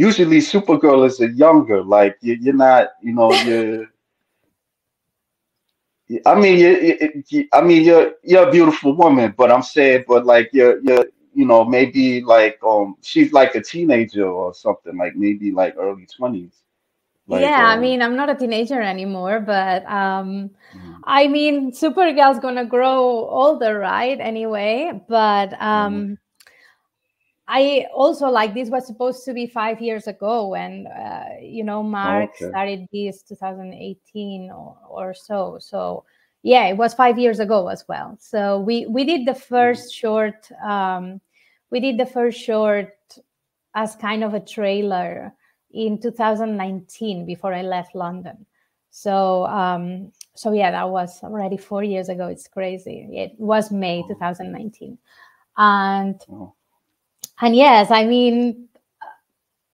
usually Supergirl is a younger, like you, you're not, you know, you're. I mean, you, you, I mean, you're you're a beautiful woman, but I'm saying, but like you're you're you know maybe like um she's like a teenager or something, like maybe like early twenties. Like, yeah, um, I mean, I'm not a teenager anymore, but um, mm. I mean, Supergirl's gonna grow older, right? Anyway, but um, mm. I also like this was supposed to be five years ago, and uh, you know, Mark okay. started this 2018 or, or, so. So yeah, it was five years ago as well. So we we did the first short. Um, we did the first short as kind of a trailer in 2019 before I left London. So um, so yeah, that was already four years ago. It's crazy. It was May 2019, and and yes, I mean